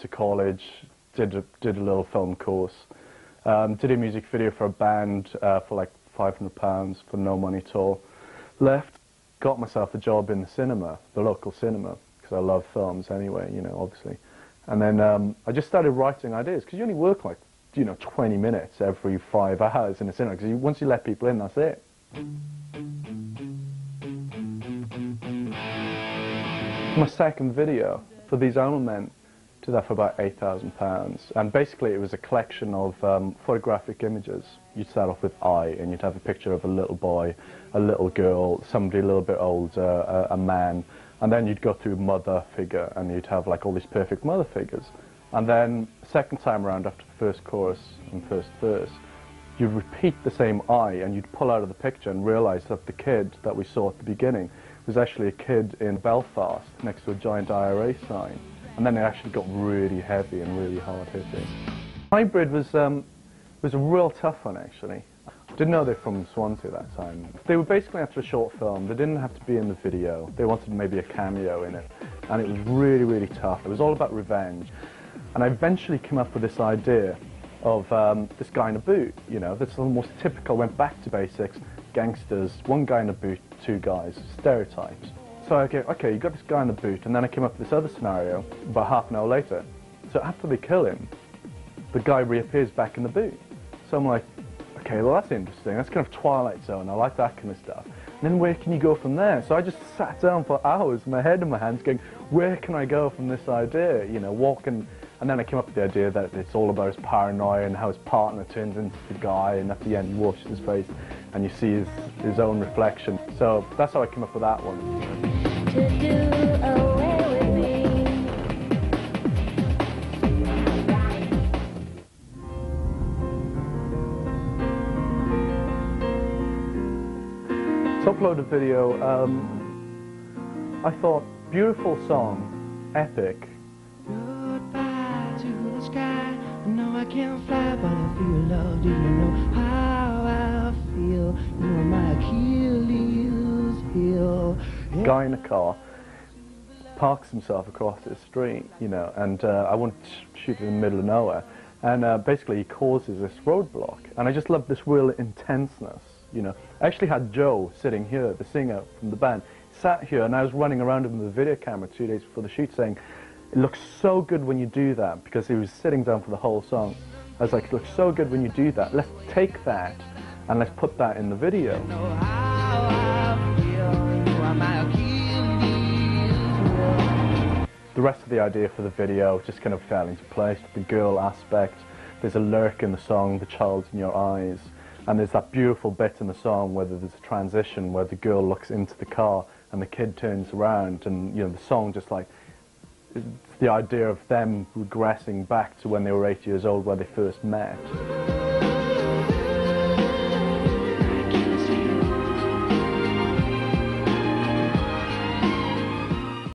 to college, did a, did a little film course, um, did a music video for a band uh, for like 500 pounds for no money at all. Left, got myself a job in the cinema, the local cinema, because I love films anyway, you know, obviously. And then um, I just started writing ideas, because you only work like, you know, 20 minutes every five hours in a cinema, because once you let people in, that's it. My second video for these Alma Did that for about £8,000. And basically it was a collection of um, photographic images. You'd start off with I, and you'd have a picture of a little boy, a little girl, somebody a little bit older, a, a man, and then you'd go through mother figure, and you'd have like all these perfect mother figures. And then second time around after the first chorus and first verse, you'd repeat the same I, and you'd pull out of the picture and realise that the kid that we saw at the beginning was actually a kid in Belfast next to a giant IRA sign. And then it actually got really heavy and really hard hitting. Hybrid was, um, was a real tough one actually. Didn't know they're from Swansea that time. They were basically after a short film. They didn't have to be in the video. They wanted maybe a cameo in it. And it was really, really tough. It was all about revenge. And I eventually came up with this idea of um, this guy in a boot, you know, that's almost typical, went back to basics, gangsters, one guy in a boot, two guys, stereotypes. So I go, okay, you got this guy in the boot, and then I came up with this other scenario about half an hour later. So after they kill him, the guy reappears back in the boot. So I'm like, okay, well that's interesting. That's kind of Twilight Zone. I like that kind of stuff. And then where can you go from there? So I just sat down for hours, my head in my hands, going, where can I go from this idea? You know, walking. And then I came up with the idea that it's all about his paranoia and how his partner turns into the guy, and at the end he washes his face, and you see his, his own reflection. So that's how I came up with that one. To upload a video, um, I thought, beautiful song, epic. Goodbye to the sky. I know I can't fly, but I feel love. Do you know how I feel? You are my Achilles heel. Guy in a car parks himself across the street, you know, and uh, I want to shoot in the middle of nowhere. And uh, basically he causes this roadblock. And I just love this real intenseness, you know. I actually had Joe sitting here, the singer from the band, sat here and I was running around him with a video camera two days before the shoot saying, it looks so good when you do that, because he was sitting down for the whole song. I was like, it looks so good when you do that. Let's take that and let's put that in the video. The rest of the idea for the video just kind of fell into place. The girl aspect, there's a lurk in the song, the child's in your eyes, and there's that beautiful bit in the song where there's a transition where the girl looks into the car and the kid turns around and you know the song just like the idea of them regressing back to when they were eight years old where they first met.